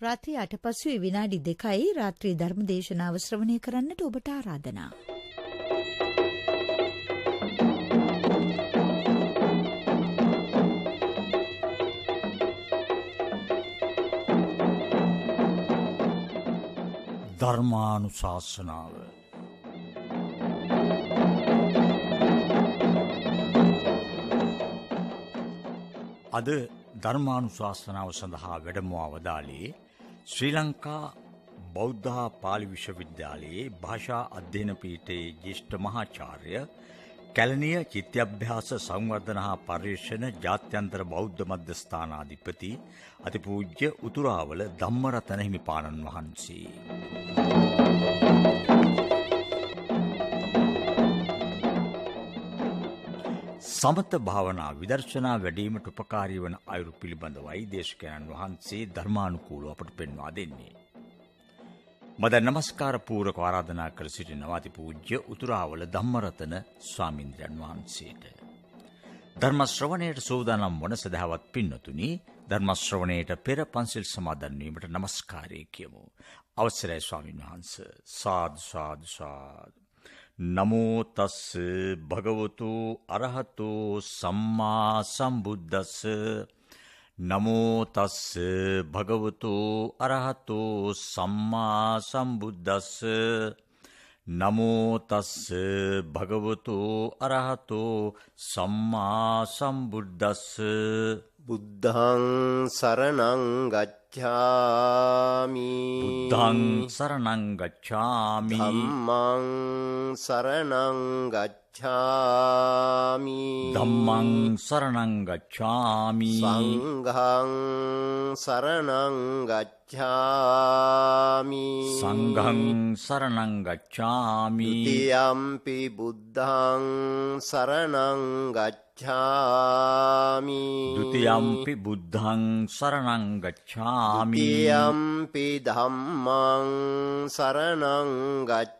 රාත්‍රී අට පසුවේ විනාඩි දෙකයි රාත්‍රී ධර්ම දේශනාව ශ්‍රවණය කරන්නට ඔබට ආරාධනා. ධර්මානුශාසනාව අද ධර්මානුශාසනාව සඳහා වැඩමවා වදාලේ ශ්‍රී ලංකා බෞද්ධහා පාලි විශ්වවිද්‍යාලයේ භාෂා අධ්‍යයන පීඨයේ ජ්‍යෙෂ්ඨ මහාචාර්ය කැලණිය චිත්‍යභ්‍යාස සංවර්ධන හා පර්යේෂණ ජාත්‍යන්තර බෞද්ධ මධ්‍යස්ථානාධිපති අතිපූජ්‍ය උතුරාවල ධම්මරතන හිමිපාණන් වහන්සේ. සමත භාවනා විදර්ශනා වැඩීමට උපකාරී වන අයුරු පිළිබඳවයි දේශකයන් වහන්සේ ධර්මානුකූලව අපට පෙන්වා දෙන්නේ. මද නමස්කාර පූරක ආරාධනා කර සිටින වාති පූජ්‍ය උතුරාවල ධම්මරතන ස්වාමින්ද්‍රයන් වහන්සේට. ධර්මශ්‍රවණයට සූදානම් වන සදහවත් පින්නතුනි ධර්මශ්‍රවණයට පෙර පන්සිල් සමාදන්වීමට නමස්කාරය කියමු. අවසරයි ස්වාමින් වහන්ස සාධ සාධ සාධ. නමෝතස්ස භගවතු අරහතු සම්මා සම්බුද්ධස්ස නමෝතස්ස භගවතු අරහතු සම්මා සම්බුද්ධස්ස නමෝතස්ස භගවතු අරහතු සම්මා සම්බුද්ධස්ස බුද්ධං සරණං ගච්ඡාමි. බුද්ධං සරණං ගච්ඡාමි. ධම්මං සරණං ගච්ඡාමි. ධම්මං සරණං ගච්ඡාමි. සංඝං සරණං ගච්ඡාමි. සංඝං සරණං ගච්ඡාමි. ဒ ුතියම්පි බුද්ධං සරණං ගච්ඡාමි ဒ ුතියම්පි බුද්ධං සරණං ගච්ඡාමි තියම්පි ධම්මං සරණං ගච්ඡාමි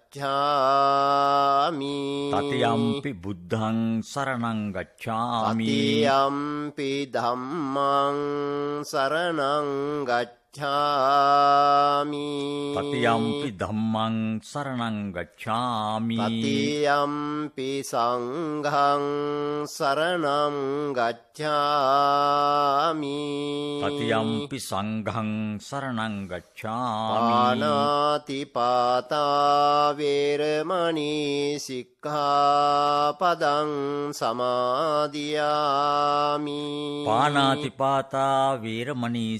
තතියම්පි බුද්ධං සරණං ගච්ඡාමි තියම්පි ධම්මං සරණං ගච්ඡාමි තතියම්පි ධම්මං සරණං ගච්ඡාමි. තතියම්පි සංඝං සරණං ගච්ඡාමි. තතියම්පි සංඝං සරණං ගච්ඡාමි. පානාතිපාතා වේරමණී සික්ඛාපදං සමාදියාමි. පානාතිපාතා වේරමණී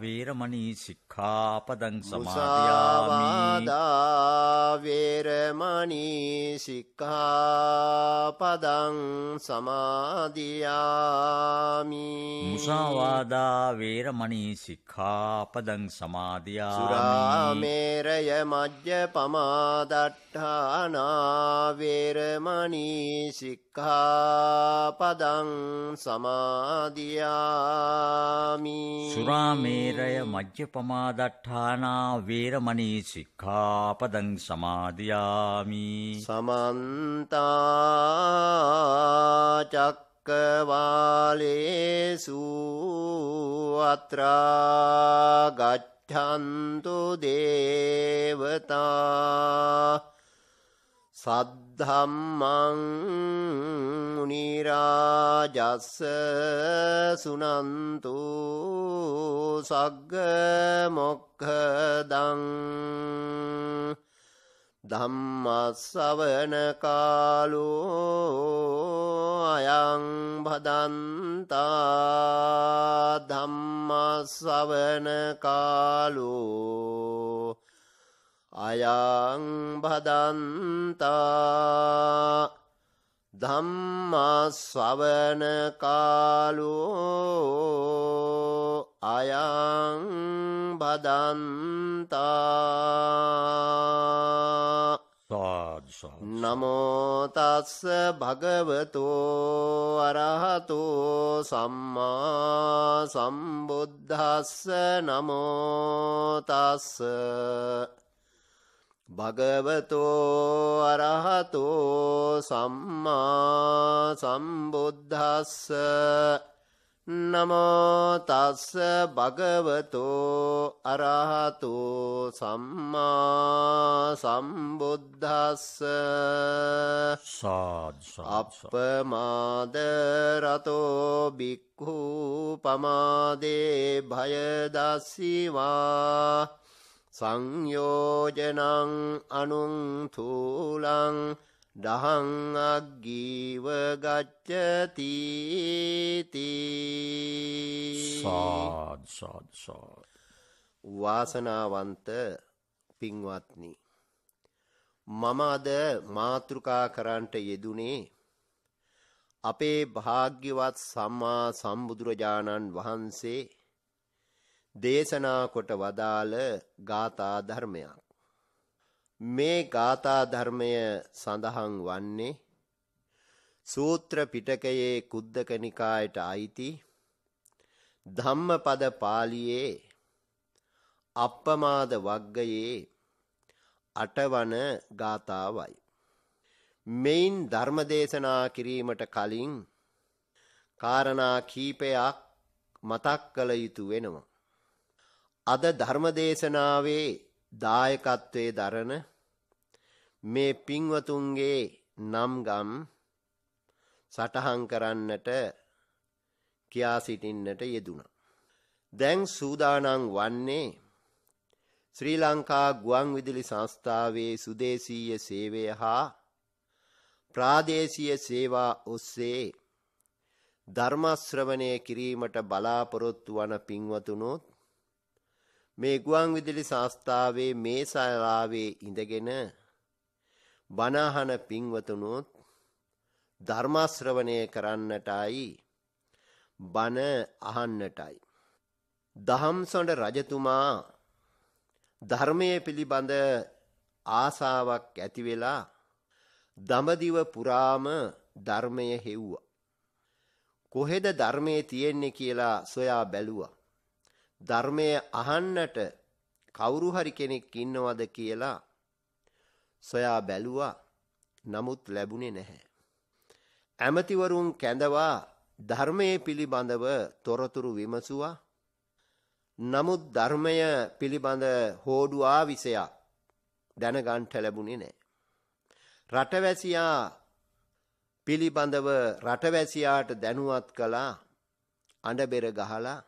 වේරමණී සික්ඛාපදං සමාදියාමි. මුසාවාදා වේරමණී සික්ඛාපදං සමාදියාමි. මුසාවාදා වේරමණී සික්ඛාපදං සමාදියාමි. සුරාමේරය මජ්ජපමාදට්ඨානා වේරමණී සික්ඛාපදං සමාදියාමි සුරාමේරය මජ්්‍යපමාදට්ඨානා වේරමණී සික්ඛාපදං සමාධයාමි සමන්තාචක්කවාලේසු අත්‍රාගච්ඡන්තු දේවතා සද්ධම්මං නිරාජස්ස සුනන්තු සග්ග මොක්ඛදං ධම්මස්සවන කාලෝ අයං භදන්තා ධම්මස්සවන කාලෝ අයං භදන්තා ධම්මස්සවන කාලෝ අයං භදන්තා සාදු. නමෝතස්ස භගවතෝ අරහතෝ සම්මා සම්බුද්ධස්ස නමෝතස්ස භගවතෝ අරහතෝ සම්මා සම්බුද්ධස්ස නමෝතස්ස භගවතෝ අරහතෝ සම්මා සම්බුද්ධස්ස සාදු සාදු. අපමාදරතෝ බික්හු පමාදේ භයදස්සිවා සංයෝජනං අනුන්තුූලං දහං අග්ගීව ගච්චතීති සාදු සාදු සාදු. වාසනාවන්ත පින්වත්නි මම අද මාතෘකා කරන්ට යෙදුනේ අපේ භාග්‍යවත් සම්මා සම්බුදුරජාණන් වහන්සේ දේශනා කොට වදාළ ගාථා ධර්මයක් මේ ගාථා ධර්මය සඳහන් වන්නේ සූත්‍ර පිටකයේ කුද්දක නිකායට අයිති ධම්මපද පාලියේ අප්පමාද වග්ගයේ අටවන ගාථාවයි. මෙයින් ධර්මදේශනා කිරීමට කලින් කාරණා කීපයක් මතක් කළ යුතු වෙනවා. අද ධර්මදේශනාවේ දායකත්වයේ දරන මේ පින්වතුන්ගේ නම්ගම් සටහන් කරන්නට කියා සිටින්නට යෙදුණා. දැන් සූදානං වන්නේ ශ්‍රී ලංකා ගුවන් විදුලි සංස්ථාවේ සුදේශීය සේවය හා ප්‍රාදේශීය සේවා ඔස්සේ ධර්මශ්‍රවණය කිරීමට බලාපොරොත්තු වන පින්වතුනොත් මේ ගුවන් විදුලි සංස්ථාවේ මේ ශාලාවේ ඉඳගෙන බණහන පින්වතුනොත් ධර්මශ්‍රවණය කරන්නටයි බණ අහන්නටයි දහම්සොඬ රජතුමා ධර්මය පිළිබඳ ආසාවක් ඇති වෙලා දඹදිව පුරාම ධර්මය හෙව්වා. කොහෙද ධර්මයේ තියෙන්නේ කියලා සොයා බැලුවා. ධර්මය අහන්නට කවුරු හරි කෙනෙක් ඉන්නවද කියලා සොයා බැලුවා. නමුත් ලැබුණේ නැහැ. ඇමතිවරුන් කැඳවා ධර්මයේ පිළිබඳව තොරතුරු විමසුවා. නමුත් ධර්මය පිළිබඳ හෝඩුවා විසයක් දැනගන්ට ලැබුණේ නෑ. රටවැසියා පිළිබඳව රටවැසියාට දැනුවත් කළා අඩබෙර ගහලා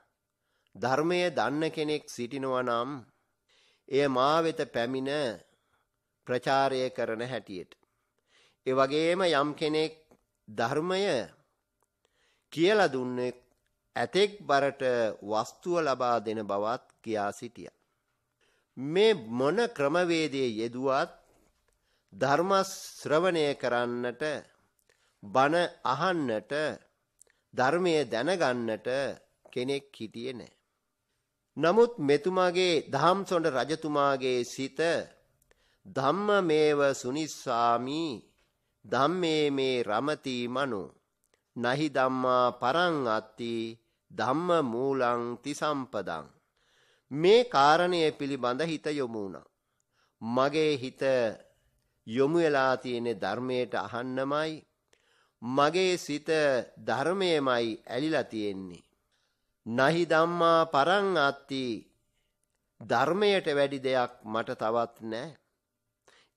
ධර්මය දන්න කෙනෙක් සිටිනව නම් එය මා වෙත පැමිණ ප්‍රචාරය කරන හැටියට. ඒ වගේම යම් කෙනෙක් ධර්මය කියලා දුන්නේ ඇතෙක් බරට වස්තුව ලබා දෙන බවත් කියා සිටිය. මේ මොන ක්‍රමවේදයේ යෙදුවත් ධර්මශ්‍රවණය කරන්නට බණ අහන්නට ධර්මය දැනගන්නට කෙනෙක් හිටියේ නෑ. නමුත් මෙතුමාගේ දහම්සොඩ රජතුමාගේ සිත ධම්ම මේව සුනිස්සාමී ධම්මේ මේ රමතී මනු නහි දම්මා පරං අත්ති ධම්ම මූලං තිසම්පදං මේ කාරණය පිළිබඳ හිත යොමුුණ. මගේ හිත යොමු වෙලා තියෙන ධර්මයට අහන්නමයි මගේ සිත ධර්මයමයි ඇලිලා තියෙන්නේ. නහි දම්මා පරං අත්ති ධර්මයට වැඩි දෙයක් මට තවත් නෑ.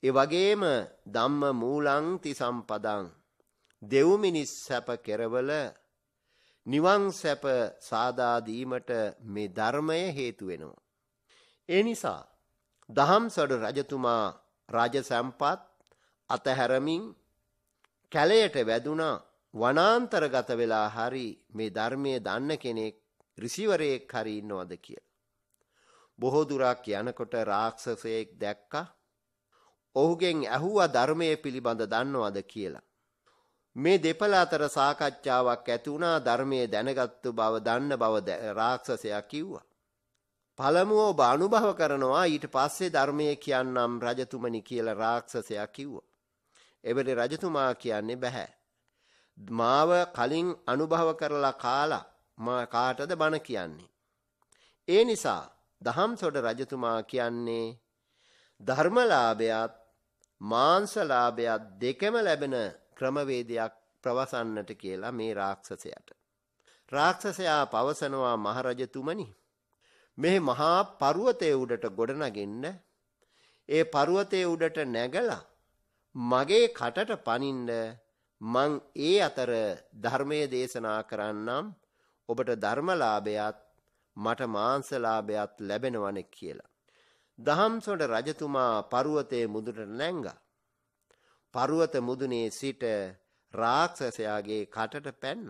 ඒ වගේම ධම්ම මූලං තිසම්පදං දෙව්මිනිස් සැප කෙරවල නිවන් සැප සාදාදීමට මේ ධර්මය හේතු වෙනවා. ඒ නිසා දහම්සොඩ රජතුමා රජ සැම්පත් අතහැරමින් කැලයට වැදුනා වනාන්තරගත වෙලා හරි මේ ධර්මය දන්න කෙනෙක් රිසිවරයෙක් හරි ඉන්නවද කියලා. බොහෝ දුරක් යනකොට රාක්ෂසයෙක් දැක්කා. ඔහුගෙන් ඇහුවා ධර්මය පිළිබඳ දන්නවද කියලා. මේ දෙපළ අතර සාකච්ඡාවක් ඇති වුණා ධර්මයේ දැනගත්තු බව දන්න බව රාක්ෂසයා කිව්වා. පළමුව ඔබ අනුභව කරනවා ඊට පස්සේ ධර්මය කියන්නම් රජතුමනි කියලා රාක්ෂසයා කිව්වා. එවැනි රජතුමා කියන්නේ බැහැ. මාව කලින් අනුභව කරලා කාලා මා කාටද බණ කියන්නේ. ඒ නිසා දහම් සොඩ රජතුමා කියන්නේ ධර්මලාභයත් මාංශලාභයත් දෙකම ලැබෙන ක්‍රමවේදයක් ප්‍රවසන්නට කියලා මේ රාක්ෂසයට. රාක්ෂසයා පවසනවා මහරජතුමනි මේ මහා පරුවතය උඩට ගොඩනගන්න ඒ පරුවතය උඩට නැගලා මගේ කටට පනින්ඩ මං ඒ අතර ධර්මය දේශනා කරන්නම් ඔබට ධර්මලාභයත් මට මාංසලාභයත් ලැබෙනවනෙක් කියලා. දහම්සොට රජතුමා පරුවතය මුදුට නැංග. පරුවත මුදුනේ සිට රාක්ෂසයාගේ කටට පැන්න.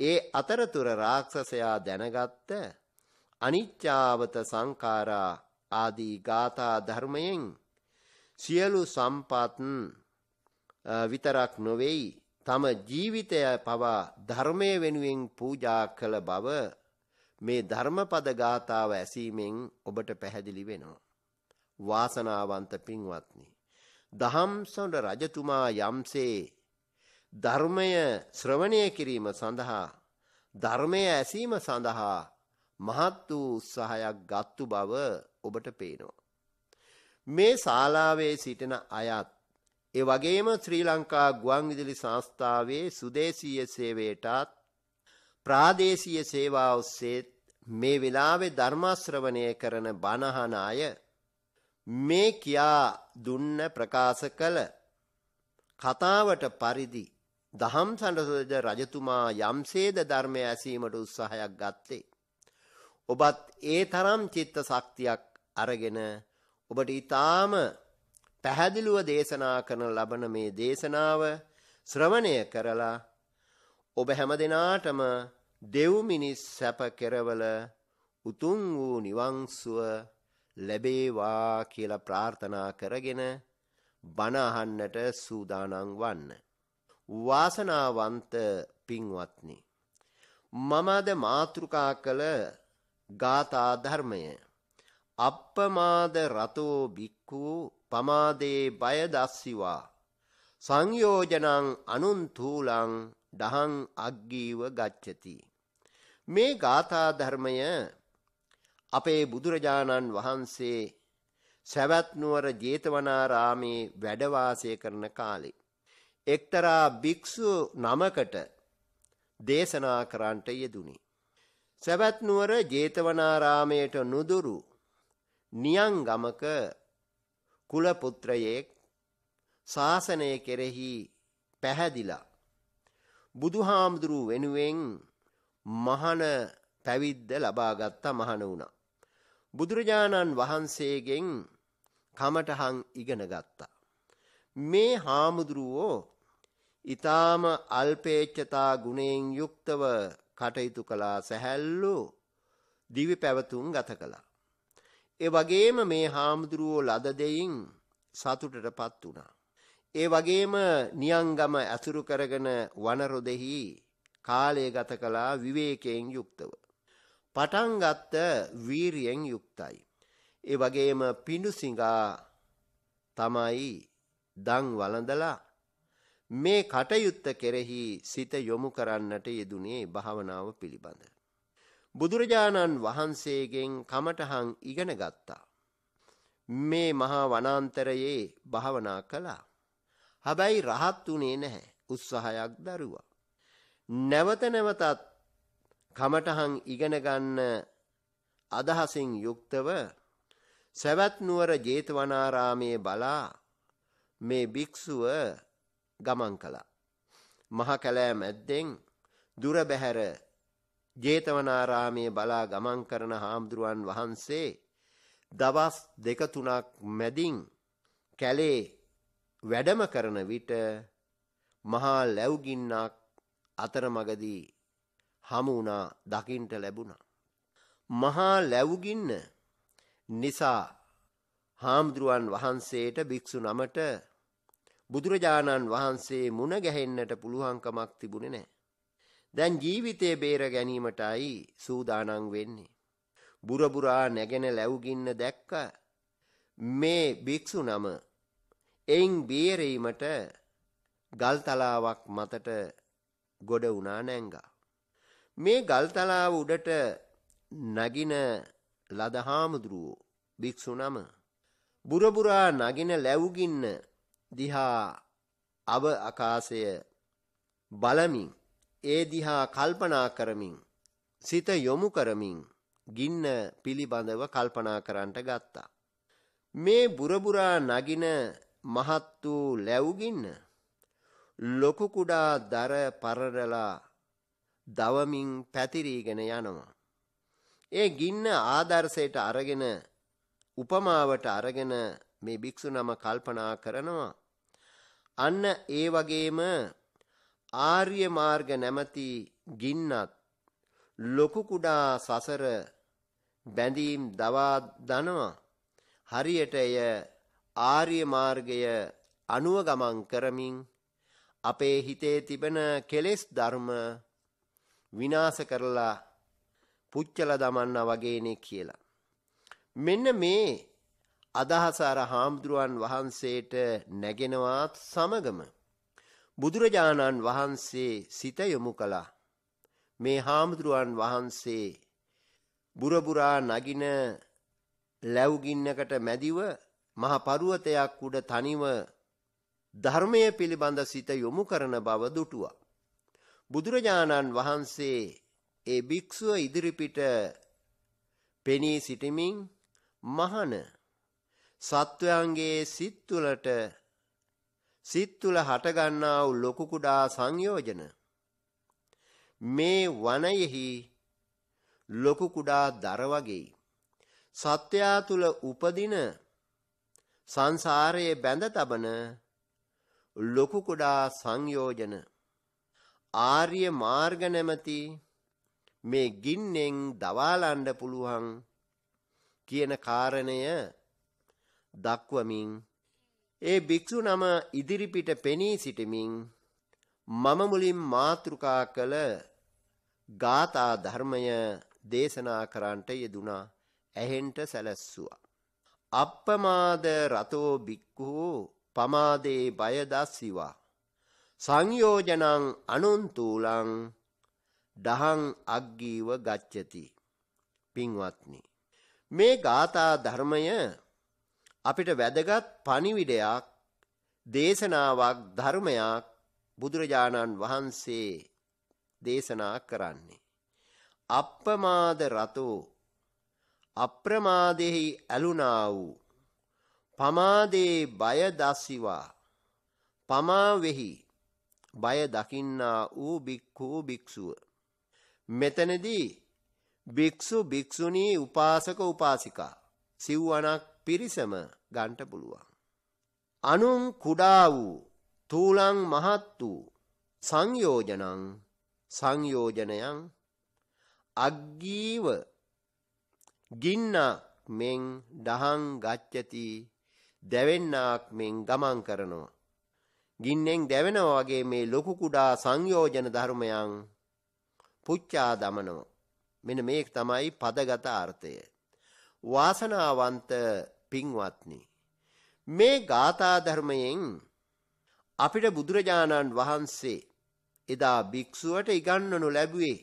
ඒ අතරතුර රාක්ෂසයා දැනගත්ත අනිච්චාවත සංකාරා ආදී ගාථා ධර්මයෙන් සියලු සම්පත්න් විතරක් නොවෙයි තම ජීවිතය පවා ධර්මය වෙනුවෙන් පූජා කළ බව මේ ධර්මපද ගාථාව ඇසීමෙන් ඔබට පැහැදිලි වෙනවා. වාසනාවන්ත පින්වත්නි. දහම් සොඩ රජතුමා යම්සේ ධර්මය ශ්‍රවණය කිරීම සඳහා ධර්මය ඇසීම සඳහා මහත් වූ උත්සාහයක් ගත්තු බව ඔබට පේනවා. මේ ශාලාවේ සිටින අයත් ඒ වගේම ශ්‍රී ලංකා ගුවන් විදුලි සංස්ථාවේ සුදේශීය සේවයටත් ප්‍රාදේශීය සේවා ඔස්සේත් මේ වෙලාවේ ධර්මාශ්‍රවණය කරන බණහන අය මේ කියා දුන්න ප්‍රකාශ කළ කතාවට පරිදි දහම් සඳසද රජතුමා යම්සේද ධර්මය ඇසීමට උත්සාහයක් ගත්තේ. ඔබත් ඒ තරම් චිත්ත ශක්තියක් අරගෙන ඔබට ඊටාම පැහැදිලිව දේශනා කරන ලබන මේ දේශනාව ශ්‍රවණය කරලා ඔබ හැමදෙනාටම දෙව් මිනිස් සැප කෙරවල උතුම් වූ නිවන් සුව ලැබේවා කියලා ප්‍රාර්ථනා කරගෙන බණ අහන්නට සූදානම් වන්න. වාසනාවන්ත පින්වත්නි මමද මාතෘකා කළ ගාථා ධර්මය අප්පමාද රතෝ බික්කු පමාදේ බය දස්සිවා. සංයෝජනං අනුන්තූලං දහං අග්ගීව ගච්ඡති. මේ ගාථා ධර්මය අපේ බුදුරජාණන් වහන්සේ සැවැත් නුවර ජේතවනාරාමේ වැඩ වාසය කරන කාලේ එක්තරා භික්ෂු නමකට දේශනා කරන්නට යෙදුනි සැවැත් නුවර ජේතවනාරාමයට නුදුරු නියංගමක කුලපුත්‍රයෙක් ශාසනය කෙරෙහි පැහැදිලා බුදුහාමුදුරු වෙනුවෙන් මහන පැවිද්ද ලබාගත්තා මහන වුණා. බුදුරජාණන් වහන්සේගෙන් කමටහං ඉගෙන ගත්තා. මේ හාමුදුරුවෝ ඊ타ම අල්පේච්ඡතා ගුණයෙන් යුක්තව කටයුතු කළා සැහැල්ලු දිවි පැවතුම් ගත කළා. ඒ වගේම මේ හාමුදුරුවෝ ලද දෙයින් සතුටටපත් වුණා. ඒ වගේම නියංගම ඇසුරු කරගෙන වනරොදෙහි කාලය ගත කළා විවේකයෙන් යුක්තව. පටන් ගත්ත වීරියෙන් යුක්තයි. ඒ වගේම පිඬුසිඟා තමයි දන් වළඳලා මේ කටයුත්ත කෙරෙහි සිත යොමු කරන්නට යෙදුනේ භාවනාව පිළිබඳ. බුදුරජාණන් වහන්සේගෙන් කමටහං ඉගෙන ගත්තා. මේ මහා වනාන්තරයේ භාවනා කළා. හැබැයි රහත් වුණේ නැහැ. උත්සාහයක් දරුවා. නැවත නැවතත් කමටහන් ඉගෙන ගන්න අදහසින් යුක්තව සවැත් නුවර ජේතවනාරාමයේ බලා මේ භික්ෂුව ගමන් කළා. මහ කැලෑ මැද්දෙන් දුර බැහැර ජේතවනාරාමයේ බලා ගමන් කරන හාමුදුරුවන් වහන්සේ දවස් දෙක තුනක් මැදින් කැලේ වැඩම කරන විට මහා ලැව්ගින්නක් අතරමගදී හමු වුණා දකින්ට ලැබුණා. මහා ලැවුගින්න නිසා හාමුදුරුවන් වහන්සේට භික්ෂු නමට බුදුරජාණන් වහන්සේ මුණ ගැහෙන්නට පුළුවන්කමක් තිබුණේ නැහැ. දැන් ජීවිතය බේර ගැනීමටයි සූදානම් වෙන්නේ. බුරබුරා නැගෙන ලැවුගින්න දැක්ක මේ භික්ෂු නම එයින් බේරීමට ගල්තලාවක් මතට ගොඩ වුණා නැංගා. මේ ගල්තලාව උඩට නගින ලද හාමුදුරුවෝ භික්ෂු නම බුරබුරා නගින ලැවුගින්න දිහා අව අකාසය බලමින් ඒ දිහා කල්පනා කරමින් සිත යොමු කරමින් ගින්න පිළිබඳව කල්පනා කරන්නට ගත්තා. මේ බුරබුරා නගින මහත් වූ ලැවුගින්න ලොකු කුඩා දර පරරලා දවමින් පැතිරීගෙන යනවා. ඒ ගින්න ආදර්ශයට අරගෙන උපමාවට අරගෙන මේ භික්ෂු නම කල්පනා කරනවා. අන්න ඒ වගේම ආර්ය මාර්ග නැමති ගින්නත් ලොකු කුඩා සසර බැඳීම් දවා දනවා. හරියට එය ආර්ය මාර්ගය අනුව ගමන් කරමින් අපේ හිතේ තිබෙන කෙලෙස් ධර්ම විනාශ කරලා පුච්චල දමන්න වගේනේ කියලා. මෙන්න මේ අදහස අර හාමුදුරුවන් වහන්සේට නැගෙනවාත් සමගම බුදුරජාණන් වහන්සේ සිත යොමු කළා. මේ හාමුදුරුවන් වහන්සේ බුරබුරා නගින ලැව්ගින්නකට මැදිව මහ පරුවතයක් උඩ තනිව ධර්මය පිළිබඳ සිත යොමු කරන බව දුටුවා. බුදුරජාණන් වහන්සේ ඒ භික්ෂුව ඉදිරිපිට පෙනී සිටිමින් මහන සත්වයන්ගේ සිත්තුලට සිත්තුල හටගන්නා වූ ලොකු කුඩා සංයෝජන. මේ වනයෙහි ලොකු කුඩා දර වගේ සත්වයා තුල උපදින සංසාරයේ බැඳ තබන ලොකු කුඩා සංයෝජන. ආර්ය මාර්ග නැමැති මේ ගින්නෙන් දවාලන්න පුළුවන් කියන කාරණය දක්වමින් ඒ භික්ෂු නම ඉදිරිපිට පෙනී සිටමින් මම මුලින් මාතෘකා කළ ගාථා ධර්මය දේශනා කරන්නට යෙදුනා ඇහෙන්ට සැලැස්සුවා. අප්පමාද රතෝ බික්කු පමාදේ බය දස්සිවා. සංයෝජනං අනුන්තූලං දහං අග්ගීව ගච්ඡති. පින්වත්නි මේ ගාථා ධර්මය අපිට වැදගත් පණිවිඩයක් දේශනාවක් ධර්මයක් බුදුරජාණන් වහන්සේ දේශනා කරන්නේ. අප්පමාද රතෝ අප්‍රමාදෙහි ඇලුනා වූ පමාදේ බය දස්සිවා පමාවෙහි බය දකින්නා වූ බික්කූ භික්ෂුව. මෙතනදී භික්ෂු භික්ෂුණී උපාසක උපාසිකා සිව්වනක් පිරිසම ගන්ට පුළුවන්. අනුන් කුඩා වූ තූලං මහත් වූ සංයෝජනං සංයෝජනයන් අග්ගීව ගින්නක් මෙන් දහං ගච්ඡති දැවෙන්නාක් මෙන් ගමන් කරනවා. ගින්නෙන් දැවෙනවා වගේ මේ ලොකු කුඩා සංයෝජන ධර්මයන් පුච්චා දමනවා. මෙන්න මේක තමයි පදගත අර්ථය. වාසනාවන්ත පින්වත්නි. මේ ගාථා ධර්මයෙන් අපිට බුදුරජාණන් වහන්සේ එදා භික්ෂුවට ඉගන්වනු ලැබුවේ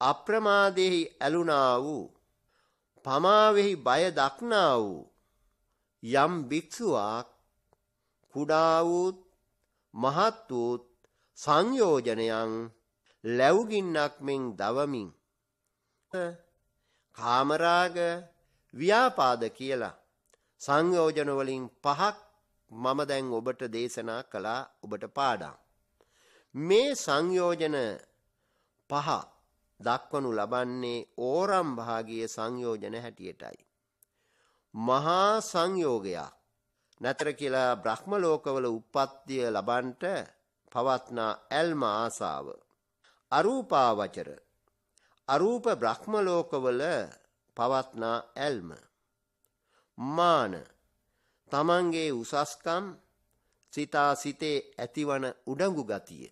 අප්‍රමාදයෙහි ඇලුනා වූ පමාවෙහි බය දක්නා වූ යම් භික්ෂුවක් කුඩා වූත් මහත් වූත් සංයෝජනයන් ලැව්ගින්නක් මෙන් දවමින් කාමරාග ව්‍යාපාද කියලා සංයෝජන වලින් පහක් මම දැන් ඔබට දේශනා කළා ඔබට පාඩම්. මේ සංයෝජන පහ දක්වනු ලබන්නේ ඕරම් භාගීය සංයෝජන හැටියටයි. මහා සංයෝගයක් නැතර කියලා බ්‍රහ්ම ලෝකවල උප්පත්තිය ලබන්ට පවත්නා ඇල්ම ආසාව අරූපාවචර අරූප බ්‍රහ්මලෝකවල පවත්නා ඇල්ම. මාන තමන්ගේ උසස්කම් සිතා සිතේ ඇතිවන උඩඟු ගතිය.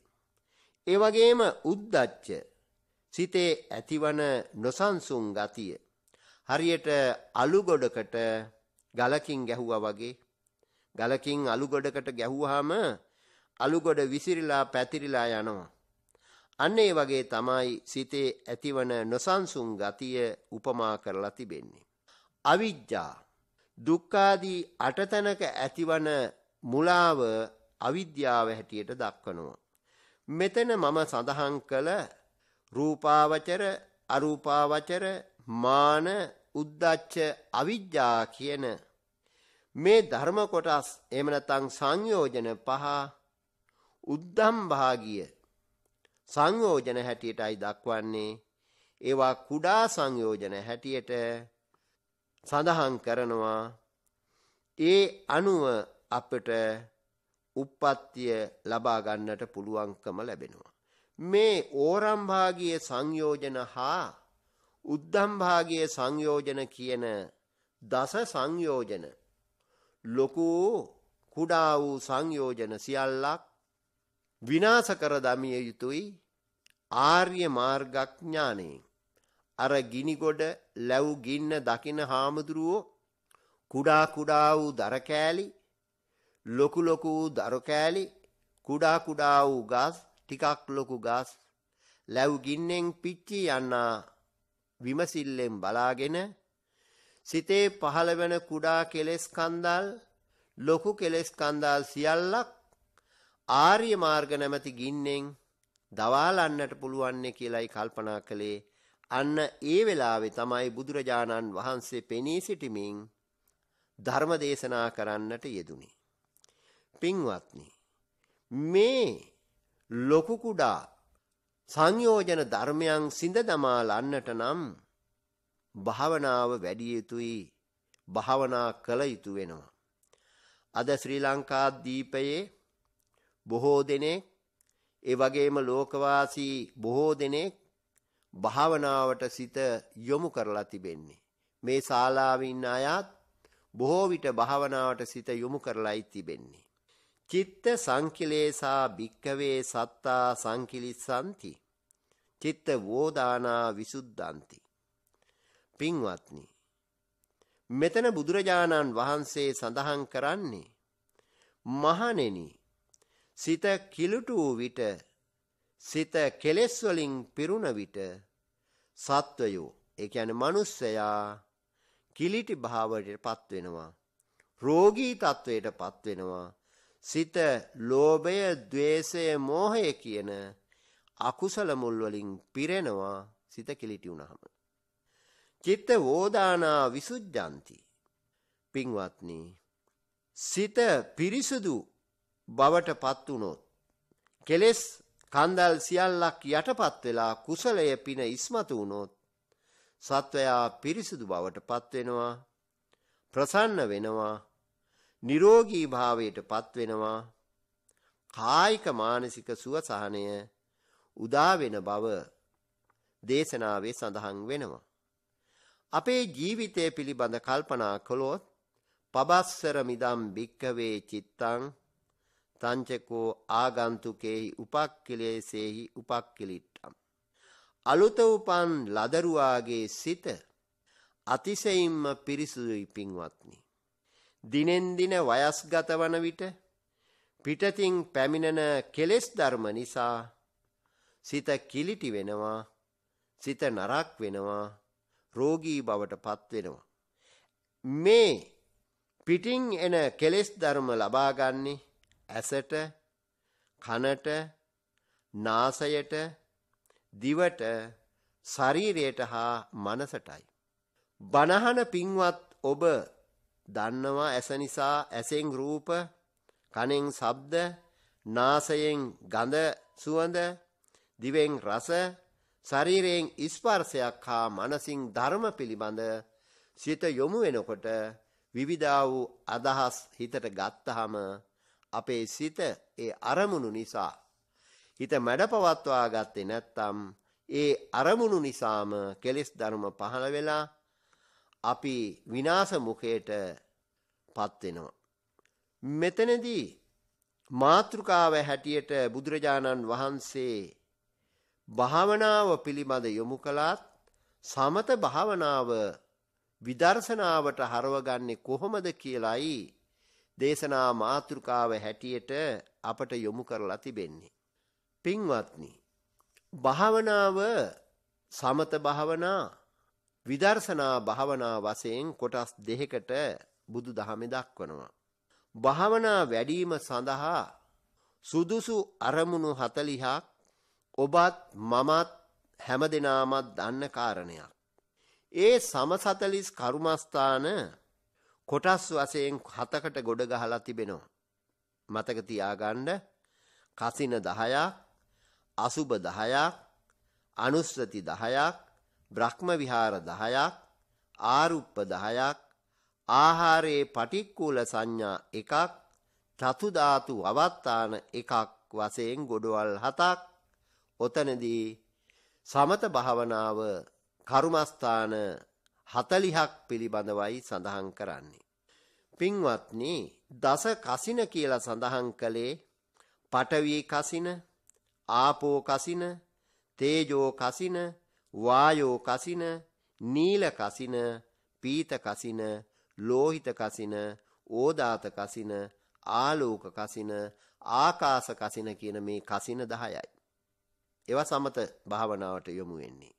ඒවගේම උද්දච්ච සිතේ ඇතිවන නොසන්සුන් ගතිය. හරියට අලුගොඩකට ගලකින් ගැහුව වගේ ගලකින් අලුගොඩකට ගැහුවහම අලුගොඩ විසිරිලා පැතිරිලා යනවා. අන්න ඒ වගේ තමයි සිතේ ඇතිවන නොසන්සුන් ගතිය උපමා කරලා තිබෙන්නේ. අවිජ්ජා දුක්කාදී අටතැනක ඇතිවන මුලාව අවිද්‍යාව හැටියට දක්වනවා. මෙතන මම සඳහන් කළ රූපාවචර අරූපාවචර මාන උද්දච්ච අවිජ්ජා කියන මේ ධර්ම කොටස් එහෙම නැත්නම් සංයෝජන පහ උද්දම් භාගිය සංයෝජන හැටියටයි දක්වන්නේ ඒවා කුඩා සංයෝජන හැටියට සඳහන් කරනවා ඒ අනුව අපට උප්පත්තිය ලබා ගන්නට පුළුවන්කම ලැබෙනවා. මේ ඕරම්භාගිය සංයෝජන හා උද්දම්භාගිය සංයෝජන කියන දස සංයෝජන ලොකු කුඩා වූ සංයෝජන සියල්ලක් විනාශ කර දමිය යුතුයි ආර්ය මාර්ගඥානයෙන් අර ගිනිගොඩ ලැව් ගින්න දකින හාමුදුරුවෝ කුඩා කුඩා වූ දරකෑලි ලොකු ලොකු වූ දරකෑලි කුඩා කුඩා වූ ගස් ටිකක් ලොකු ගස් ලැව් ගින්නෙන් පිච්චි යන්නා විමසිල්ලෙන් බලාගෙන සිතේ පහළ වෙන කුඩා කෙලෙස් කන්දල් ලොකු කෙලෙස් කන්දල් සියල්ලක් ආර්ය මාර්ග නැමැති ගින්නෙන් දවාලන්නට පුළුවන්නේ කියලයි කල්පනා කළේ. අන්න ඒ වෙලාවේ තමයි බුදුරජාණන් වහන්සේ පෙනී සිටිමින් ධර්ම දේශනා කරන්නට යෙදුනි. පින්වත්නි මේ ලොකු කුඩා සංයෝජන ධර්මයන් සිඳ දමා ලන්නට නම් භාවනාව වැඩි යුතුයි භාවනා කළ යුතු වෙනවා. අද ශ්‍රී ලංකා දීපයේ බොහෝ දෙනෙක් ඒ වගේම ලෝකවාසී බොහෝ දෙනෙක් භාවනාවට සිත යොමු කරලා තිබෙන්නේ. මේ ශාලාවින් අයත් බොහෝ විට භාවනාවට සිත යොමු කරලායි තිබෙන්නේ. චිත්ත සංකිලේසා භික්කවේ සත්තා සංකිලිස්සන්ති. චිත්ත වෝදානා විසුද්ධන්ති. පින්වත්නි. මෙතන බුදුරජාණන් වහන්සේ සඳහන් කරන්නේ මහනෙනි සිත කිලුටු විට සිත කෙලෙස් වලින් පිරුණ විට සත්වයෝ ඒ කියන්නේ මිනිස්සයා කිලිටි භාවයටපත් වෙනවා. රෝගී තත්වයටපත් වෙනවා. සිත ලෝභය ద్వේෂය මෝහය කියන අකුසල මුල් වලින් පිරෙනවා සිත කිලිටි වුනහම චිත්ත වෝදානා විසුද්ධාන්ති. පින්වත්නි සිත පිරිසුදු බවටපත් වුනොත් කෙලෙස් කන්දල් සියල්ලක් යටපත් වෙලා කුසලය පින ඉස්මතු වුණොත් සත්වයා පිරිසිදු බවට පත් වෙනවා ප්‍රසන්න වෙනවා නිරෝගී භාවයට පත් වෙනවා. කායික මානසික සුවසහනය උදා වෙන බව දේශනාවේ සඳහන් වෙනවා. අපේ ජීවිතය පිළිබඳ කල්පනා කළොත් පබස්සර මිදම් භික්කවේ චිත්තං තංචකෝ ආගන්තුකෙහි උපක්කිලේසෙහි උපක්කිලිට්ටම්. අලුත උපන් ලදරුවාගේ සිත අතිසයින්ම පිරිසුදුයි පින්වත්නි. දිනෙන් දින වයස්ගත වන විට පිටතින් පැමිණෙන කෙලෙස් ධර්ම නිසා සිත කිලිටි වෙනවා සිත නරක් වෙනවා රෝගී බවට පත් වෙනවා. මේ පිටින් එන කෙලෙස් ධර්ම ලබාගන්නේ ඇසට කනට නාසයට දිවට ශරීරයට හා මනසටයි. බණහන පින්වත් ඔබ දන්නවා ඇස නිසා ඇසෙන් රූප කනෙන් ශබ්ද නාසයෙන් ගඳ සුවඳ දිවෙන් රස ශරීරයෙන් ස්පර්ශයක් හා මනසින් ධර්ම පිළිබඳ සිත යොමු වෙනකොට විවිධා වූ අදහස් හිතට ගත්තහම අපේ සිත ඒ අරමුණු නිසා හිත මැඩ පවත්වා ගත්තේ නැත්තම් ඒ අරමුණු නිසාම කෙලෙස් ධර්ම පහළ වෙලා අපි විනාශ මුඛයට පත් වෙනවා. මෙතනදී මාතෘකාව හැටියට බුදුරජාණන් වහන්සේ භාවනාව පිළිබඳ යොමු කළාත් සමත භාවනාව විදර්ශනාවට හරවගන්නේ කොහොමද කියලයි දේශනා මාතෘකාව හැටියට අපට යොමු කරලා තිබෙන්නේ. පින්වත්නි භාවනාව සමත භාවනා විදර්ශනා භාවනා වශයෙන් කොටස් දෙකකට බුදු දහමේ දක්වනවා. භාවනා වැඩීම සඳහා සුදුසු අරමුණු 40ක් ඔබත් මමත් හැමදෙනාමත් දන්න කාරණයක්. ඒ සමසතලිස් කර්මස්ථාන කොටස් වශයෙන් හතකට ගොඩ ගහලා තිබෙනවා. මතක තියාගන්න කසින 10ක්, අසුබ 10ක්, අනුස්සති 10ක්, බ්‍රහ්ම විහාර 10ක්, ආරුප්ප 10ක්, ආහාරයේ පටික්කුල සංඥා එකක්, චතු ධාතු අවස්ථාන එකක් වශයෙන් ගොඩවල් හතක් ඔතනදී සමත භාවනාව කර්මස්ථාන 40ක් පිළිබඳවයි සඳහන් කරන්නේ. පින්වත්නි දස කසින කියලා සඳහන් කළේ පඨවි කසින, ආපෝ කසින, තේජෝ කසින, වායෝ කසින, නීල කසින, පීත කසින, ලෝහිත කසින, ඕදාත කසින, ආලෝක කසින, ආකාශ කසින කියන මේ කසින 10යි. ඒවා සමත භාවනාවට යොමු වෙන්නේ.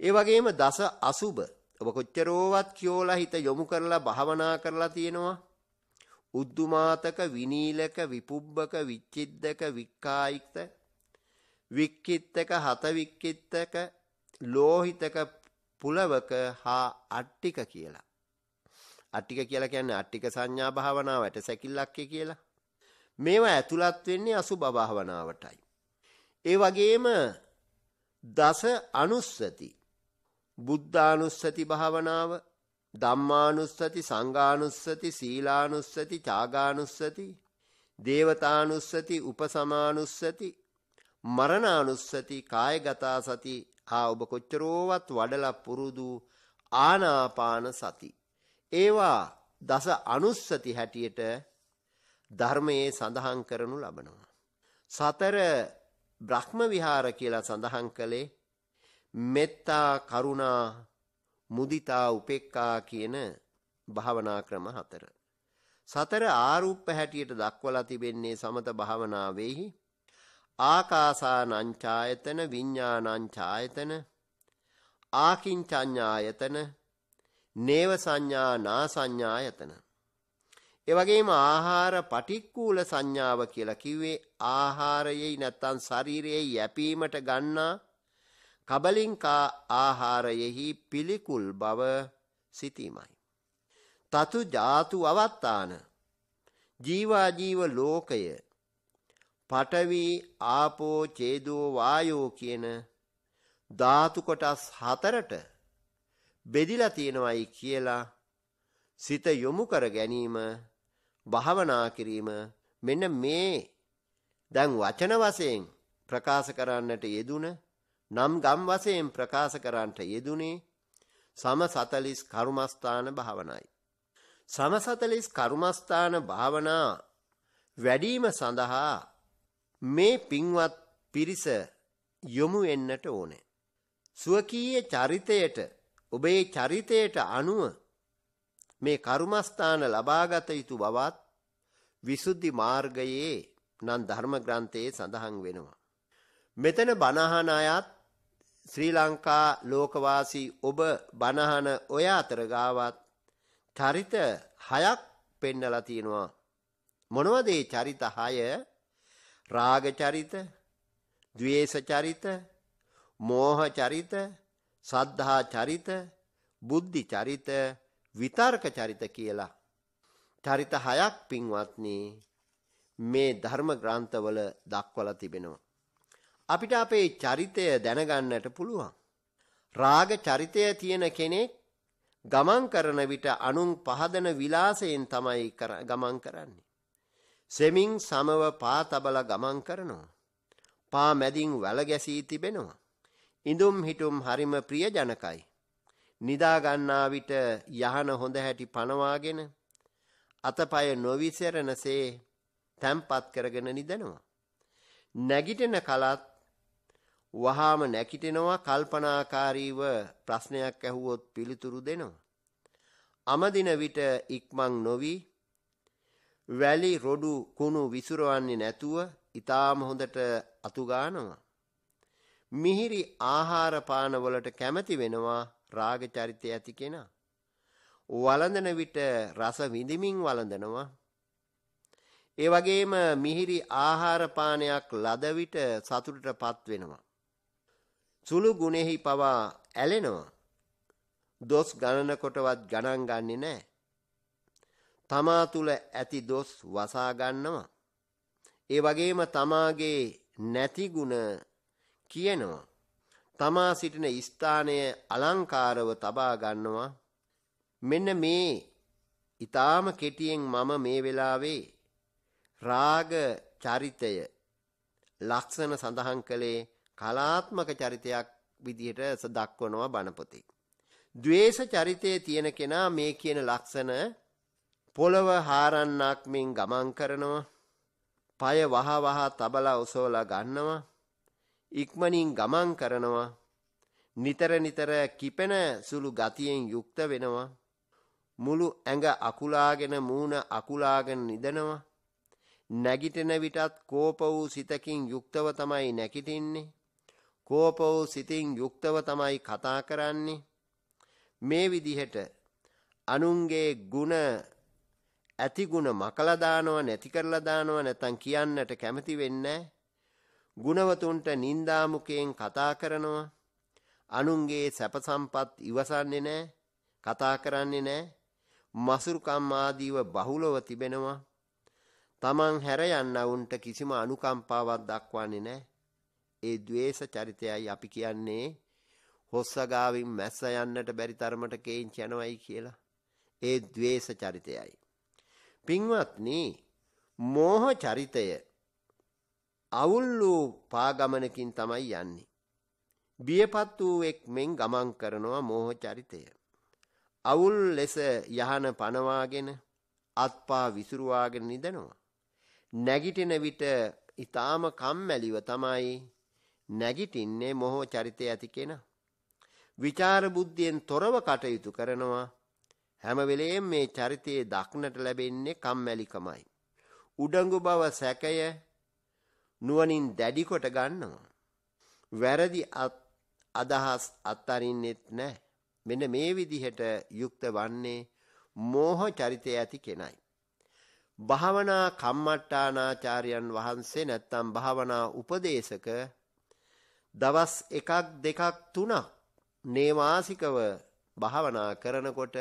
ඒ වගේම දස අසුබ ඔබ කොච්චරෝවත් කියෝලා හිත යොමු කරලා භාවනා කරලා තියෙනවා. උද්දුමාතක විනීලක විපුබ්බක විච්චිද්දක වික්කායික්ත වික්කිත්තක හත වික්කිත්තක ලෝහිතක පුලවක හා අට්ටික කියලා. අට්ටික කියලා කියන්නේ අට්ටික සංඥා භාවනාවට සැකිල්ලක්ක කියලා. මේවා ඇතුළත් වෙන්නේ අසුබ භාවනාවටයි. ඒ වගේම දස අනුස්සති බුද්ධානුස්සති භාවනාව ධම්මානුස්සති සංඝානුස්සති සීලානුස්සති චාගානුස්සති දේවතානුස්සති උපසමානුස්සති මරණානුස්සති කායගතා සති ආ ඔබ කොච්චරෝවත් වඩලා පුරුදු ආනාපාන සති. ඒවා දස අනුස්සති හැටියට ධර්මයේ සඳහන් කරනු ලබනවා. සතර බ්‍රහ්ම විහාර කියලා සඳහන් කළේ මෙත්තා කරුණා මුදිතා උපෙක්කා කියන භාවනා ක්‍රම හතර. සතර ආරූප හැටියට දක්වලා තිබෙන්නේ සමත භාවනාවෙහි ආකාසානංචායතන විඤ්ඥානංචායතන ආකින්චඥායතන නේව සංඥා නා සංඥායතන. එවගේම ආහාර පටික්කූල සංඥාව කියලා කිව්වේ ආහාරයෙහි නැත්තන් ශරීරයේ යැපීමට ගන්නා කබලින්කා ආහාරයෙහි පිළිකුල් බව සිතීමයි. තතු ජාතු අවත්තාන ජීවාජීව ලෝකය පටවී ආපෝ චේදෝ වායෝ කියන ධාතු කොටස් හතරට බෙදිලා තියෙනවයි කියලා සිත යොමු කර ගැනීම භාවනා කිරීම මෙන්න මේ දැන් වචන වශයෙන් ප්‍රකාශ කරන්නට යෙදුන නම් ගම් වශයෙන් ප්‍රකාශ කරන්නට යෙදුනේ සම සතලිස් කර්මස්ථාන භාවනයි. සම සතලිස් කර්මස්ථාන භාවනා වැඩීම සඳහා මේ පින්වත් පිරිස යොමු වෙන්නට ඕනේ. ස්වකීය චරිතයට ඔබේ චරිතයට අනුව මේ කර්මස්ථාන ලබාගත යුතු බවත් විසුද්ධි මාර්ගයේ නම් ධර්ම ග්‍රන්ථයේ සඳහන් වෙනවා. මෙතන බණහන අයත් ශ්‍රී ලංකා ලෝකවාසී ඔබ බණහන ඔය අතර ගාවත් චරිත හයක් පෙන්නලා තියෙනවා. මොනවද ඒ චරිත හය? රාග චරිත, ද්වේෂ චරිත, මෝහ චරිත, සද්ධා චරිත, බුද්ධි චරිත, විතර්ක චරිත කියලා. චරිත හයක් පින්වත්නි මේ ධර්ම ග්‍රන්ථවල දක්වලා තිබෙනවා. අපිට අපේ චරිතය දැනගන්නට පුළුවන්. රාග චරිතය තියෙන කෙනෙක් ගමන් කරන විට අනුන් පහදන විලාසයෙන් තමයි ගමන් කරන්නේ. සෙමින් සමව පා තබල ගමන් කරනවා. පා මැදින් වැල ගැසී තිබෙනවා. ඉඳුම් හිටුම් හරිම ප්‍රියජනකයි. නිදාගන්නා විට යහන හොඳ හැටි පනවාගෙන අතපය නොවිසරණසේ තැම්පත් කරගෙන නිදනවා. නැගිටෙන කලත් වහාම නැකිටෙනවා කල්පනාකාරීව ප්‍රශ්නයක් ඇහුවොත් පිළිතුරු දෙනවා. අමදින විට ඉක්මං නොවී වැලි රොඩු කුණු විසුරවන්නේ නැතුව ඉතාම හොඳට අතුගානවා. මිහිරි ආහාරපානවලට කැමති වෙනවා රාග චරිතය ඇති කෙනා. වළඳන විට රස විඳිමින් වළඳනවා. ඒ වගේම මිහිරි ආහාරපානයක් ලද විට සතුටට පත් වෙනවා. සුළු ගුණෙහි පවා ඇලෙනවා. දොස් ගණන කොටවත් ගණන් ගන්නේ නැහැ. තමා තුල ඇති දොස් වසා ගන්නවා. ඒ වගේම තමාගේ නැති ಗುಣ කියනවා. තමා සිටින ස්ථානය අලංකාරව තබා ගන්නවා. මෙන්න මේ ඊටාම කෙටියෙන් මම මේ වෙලාවේ රාග චරිතය ලක්ෂණ සඳහන් කළේ කලාත්මක චරිතයක් විදිහට දක්වනවා බණපොතේ. ද්වේෂ චරිතයේ තියෙන කෙනා මේ කියන ලක්ෂණ පොළව හාරන්නක් මෙන් ගමන් කරනවා. පය වහ වහ තබලා ඔසවලා ගන්නවා. ඉක්මනින් ගමන් කරනවා. නිතර නිතර කිපෙන සුළු ගතියෙන් යුක්ත වෙනවා. මුළු ඇඟ අකුලාගෙන මූණ අකුලාගෙන නිදනවා. නැගිටෙන විටත් කෝප වූ සිතකින් යුක්තව තමයි නැගිටින්නේ. කෝප වූ සිතින් යුක්තව තමයි කතා කරන්නේ. මේ විදිහට අනුන්ගේ ಗುಣ ඇති ಗುಣ මකලා දානවා නැති කරලා දානවා නැත්නම් කියන්නට කැමති වෙන්නේ ගුණවතුන්ට නින්දාමුකයෙන් කතා කරනවා අනුන්ගේ සැප සම්පත් ඉවසන්නේ නැහැ කතා කරන්නේ නැහැ මසුරුකම් ආදීව බහුලව තිබෙනවා තමන් හැර යන්නවුන්ට කිසිම අනුකම්පාවක් දක්වන්නේ නැහැ ඒ ද්වේෂ චරිතයයි අපි කියන්නේ හොස්සගාවින් මැස්ස යන්නට බැරි තරමට කේංචි යනවයි කියලා. ඒ ද්වේෂ චරිතයයි. පින්වත්නි, මෝහ චරිතය අවුල් වූ පාගමනකින් තමයි යන්නේ. බියපත් වූ එක් මෙන් ගමන් කරනවා මෝහ චරිතය. අවුල් ලෙස යහන පනවාගෙන අත්පා විසුරුවාගෙන නිදනවා. නැගිටින විට ඊටාම කම්මැලිව තමයි නැගිටින්නේ මොහෝ චරිතය ඇති කෙනා. විචාර බුද්ධියෙන් තොරව කටයුතු කරනවා. හැම වෙලේම මේ චරිතයේ දක්නට ලැබෙන්නේ කම්මැලිකමයි. උඩඟු බව සැකය නුවණින් දැඩි කොට ගන්නවා. වැරදි අදහස් අත්තරින්නෙත් නැහැ. මෙන්න මේ විදිහට යුක්ත වන්නේ මෝහ චරිතය ඇති කෙනයි. භාවනා කම්මට්ටානාචාර්යයන් වහන්සේ නැත්තම් භාවනා උපදේශක දවස් එකක් දෙකක් තුනක් නේවාසිකව භාවනා කරනකොට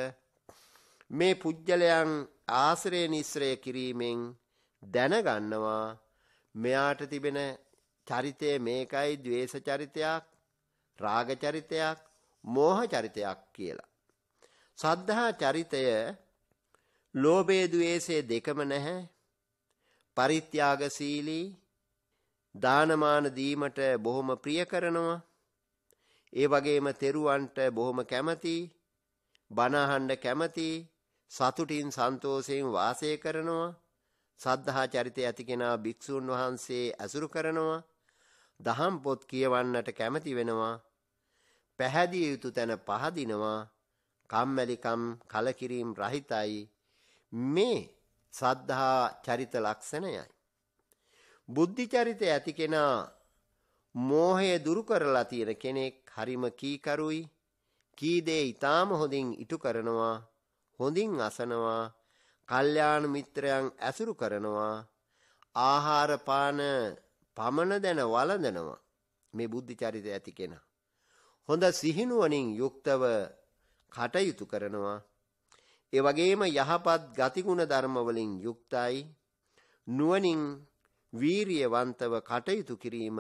මේ පුජ්‍යලයන් ආශ්‍රය නිස්රය කිරීමෙන් දැනගන්නවා මෙයාට තිබෙන චරිතය මේකයි ද්වේෂ චරිතයක් රාග චරිතයක් මෝහ චරිතයක් කියලා. සද්ධා චරිතය ලෝභය ද්වේෂය දෙකම නැහැ. පරිත්‍යාගශීලී දානමාන දීමට බොහොම ප්‍රිය කරනවා. ඒ වගේම තෙරුවන්ට බොහොම කැමති, බණ කැමති, සතුටින් සන්තෝෂයෙන් වාසය කරනවා. සද්ධා චරිතය ඇති කෙනා භික්ෂුන් වහන්සේ ඇසුරු කරනවා. දහම් පොත් කියවන්නට කැමති වෙනවා. පැහැදිය යුතු තැන පහදිනවා. කම්මැලිකම් කලකිරීම රහිතයි. මේ සද්ධා චරිත ලක්ෂණයයි. බුද්ධි චරිතය ඇති කෙනා මෝහය දුරු කරලා තියෙන කෙනෙක් හරිම කීකරුයි. කී දේ ඊටාම හොඳින් ඉටු කරනවා හොඳින් අසනවා කල්යාණ මිත්‍රයන් ඇසුරු කරනවා ආහාර පාන පමණ දැන වළඳනවා. මේ බුද්ධි චරිතය ඇති කෙනා. හොඳ සිහිනුවණින් යුක්තව කටයුතු කරනවා. ඒ වගේම යහපත් ගතිගුණ ධර්ම වලින් යුක්තයි. නුවණින් වීරියවන්තව කටයුතු කිරීම